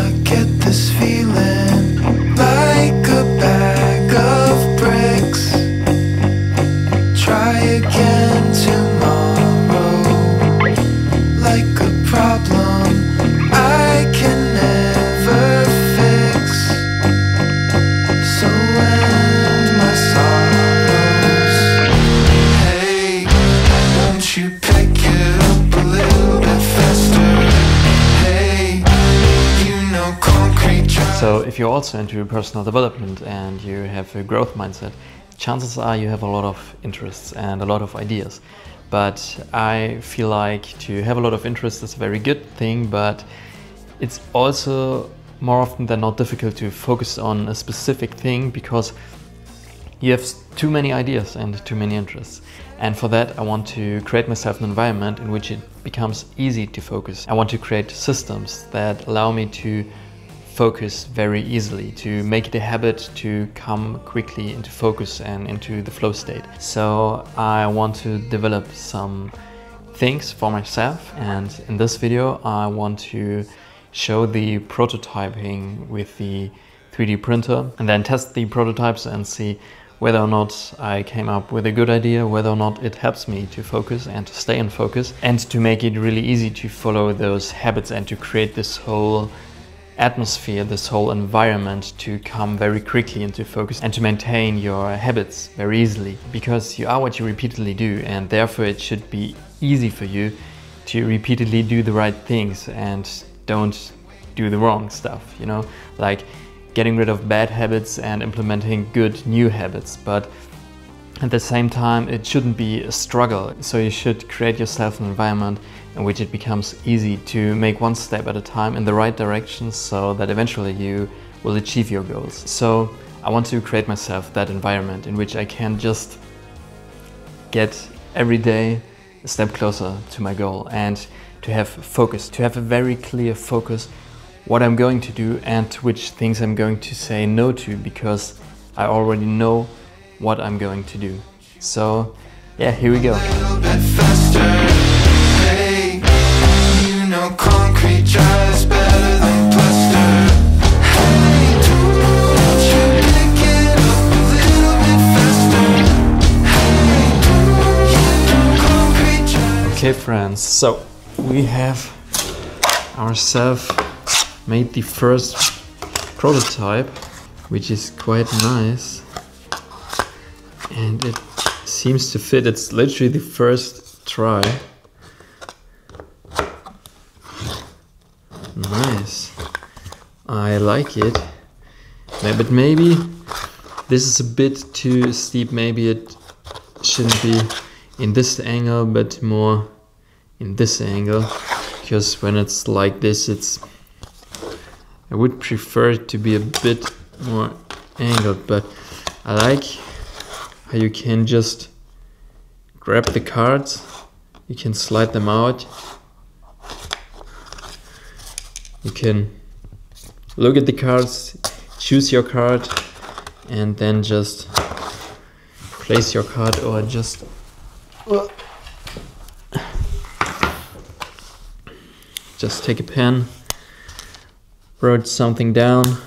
I get this feeling So, if you're also into personal development and you have a growth mindset, chances are you have a lot of interests and a lot of ideas. But I feel like to have a lot of interests is a very good thing, but it's also more often than not difficult to focus on a specific thing because you have too many ideas and too many interests. And for that, I want to create myself an environment in which it becomes easy to focus. I want to create systems that allow me to focus very easily, to make it a habit to come quickly into focus and into the flow state. So I want to develop some things for myself and in this video I want to show the prototyping with the 3D printer and then test the prototypes and see whether or not I came up with a good idea, whether or not it helps me to focus and to stay in focus and to make it really easy to follow those habits and to create this whole atmosphere, this whole environment to come very quickly into focus and to maintain your habits very easily because you are what you repeatedly do and therefore it should be easy for you to repeatedly do the right things and don't do the wrong stuff, you know, like getting rid of bad habits and implementing good new habits. But at the same time, it shouldn't be a struggle. So you should create yourself an environment in which it becomes easy to make one step at a time in the right direction so that eventually you will achieve your goals. So I want to create myself that environment in which I can just get every day a step closer to my goal and to have focus, to have a very clear focus what I'm going to do and which things I'm going to say no to because I already know what I'm going to do. So, yeah, here we go. Okay, friends, so we have ourselves made the first prototype, which is quite nice. And it seems to fit. It's literally the first try. Nice. I like it. Yeah, But maybe this is a bit too steep. Maybe it shouldn't be in this angle, but more in this angle. Because when it's like this, it's. I would prefer it to be a bit more angled, but I like you can just grab the cards, you can slide them out, you can look at the cards, choose your card, and then just place your card or just just take a pen wrote something down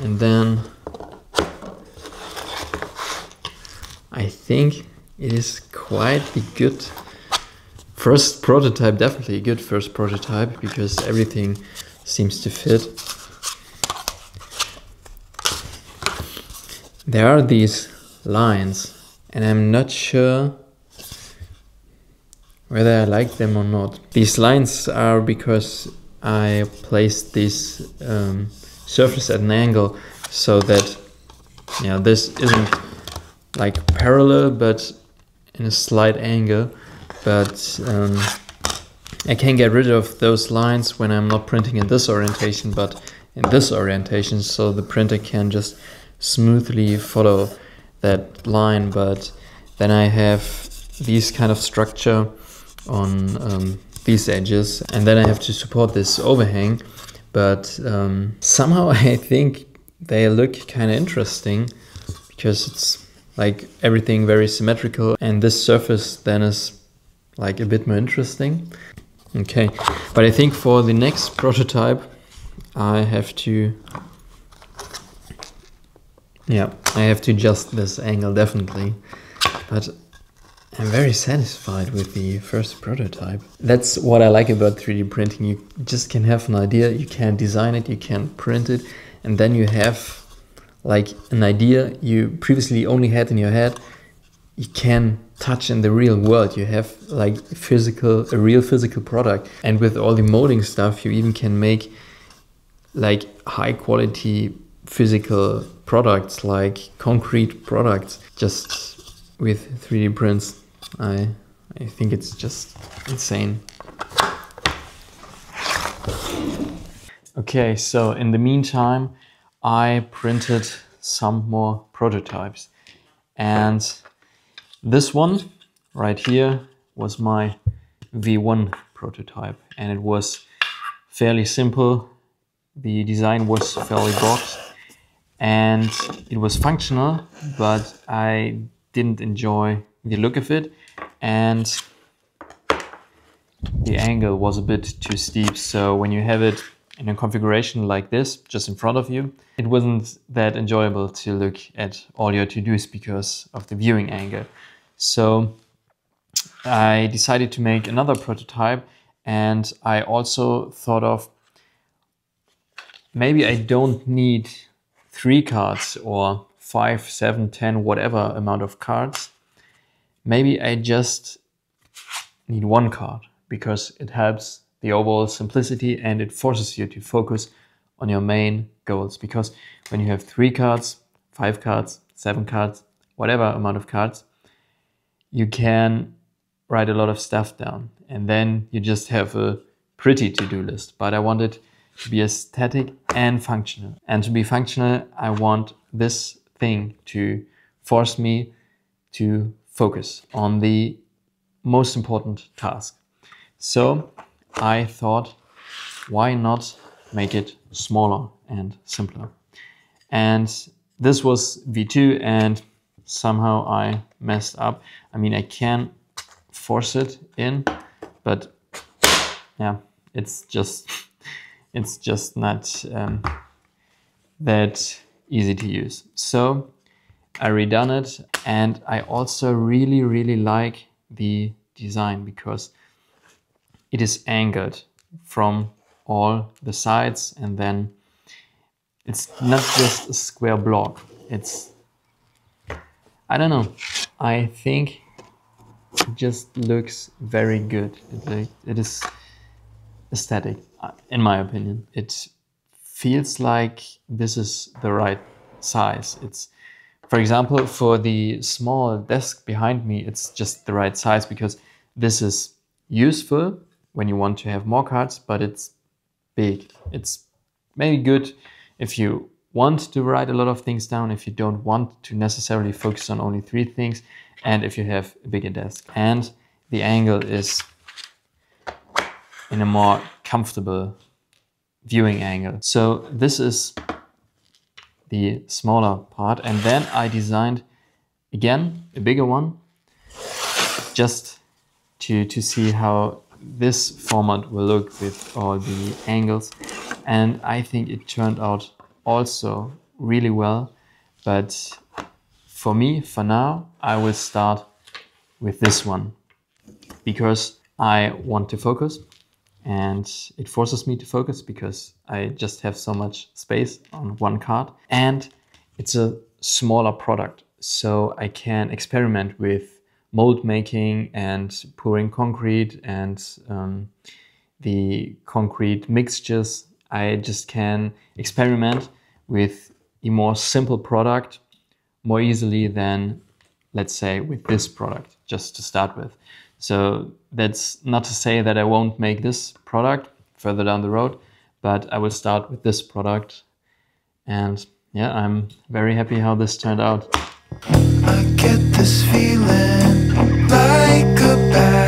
and then I think it is quite the good first prototype definitely a good first prototype because everything seems to fit there are these lines and I'm not sure whether I like them or not. These lines are because I placed this um, surface at an angle so that yeah this isn't like parallel but in a slight angle. But um, I can get rid of those lines when I'm not printing in this orientation but in this orientation so the printer can just smoothly follow that line. But then I have these kind of structure on um, these edges and then I have to support this overhang. But um, somehow I think they look kind of interesting because it's like everything very symmetrical and this surface then is like a bit more interesting okay but I think for the next prototype I have to yeah, I have to adjust this angle definitely, but I'm very satisfied with the first prototype. That's what I like about 3D printing. You just can have an idea, you can design it, you can print it, and then you have like an idea you previously only had in your head. You can touch in the real world. You have like physical, a real physical product. And with all the molding stuff, you even can make like high quality physical products like concrete products just with 3D prints. I I think it's just insane. Okay, so in the meantime, I printed some more prototypes. And this one right here was my V1 prototype and it was fairly simple. The design was fairly boxed and it was functional, but I didn't enjoy the look of it and the angle was a bit too steep. So when you have it in a configuration like this, just in front of you, it wasn't that enjoyable to look at all your to-dos because of the viewing angle. So I decided to make another prototype and I also thought of maybe I don't need three cards or five, seven, ten, whatever amount of cards, maybe I just need one card because it helps the overall simplicity and it forces you to focus on your main goals. Because when you have three cards, five cards, seven cards, whatever amount of cards, you can write a lot of stuff down and then you just have a pretty to-do list. But I want it to be aesthetic and functional. And to be functional, I want this thing to force me to focus on the most important task. So I thought, why not make it smaller and simpler? And this was V2 and somehow I messed up. I mean, I can force it in, but yeah, it's just it's just not um, that easy to use. So I redone it and I also really, really like the design because it is angled from all the sides and then it's not just a square block. It's, I don't know, I think it just looks very good. It, it is aesthetic, uh, in my opinion. It feels like this is the right size. It's, for example, for the small desk behind me, it's just the right size because this is useful when you want to have more cards, but it's big. It's maybe good if you want to write a lot of things down, if you don't want to necessarily focus on only three things, and if you have a bigger desk. And the angle is in a more comfortable viewing angle. So this is the smaller part. And then I designed again a bigger one just to, to see how this format will look with all the angles. And I think it turned out also really well. But for me, for now, I will start with this one because I want to focus and it forces me to focus because I just have so much space on one card and it's a smaller product so I can experiment with mold making and pouring concrete and um, the concrete mixtures I just can experiment with a more simple product more easily than let's say with this product just to start with so that's not to say that I won't make this product further down the road, but I will start with this product. And yeah, I'm very happy how this turned out. I get this feeling like a bag